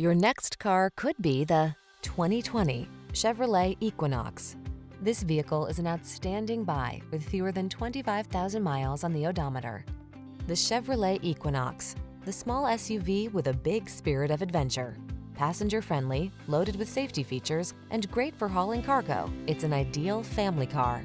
Your next car could be the 2020 Chevrolet Equinox. This vehicle is an outstanding buy with fewer than 25,000 miles on the odometer. The Chevrolet Equinox, the small SUV with a big spirit of adventure. Passenger friendly, loaded with safety features, and great for hauling cargo, it's an ideal family car.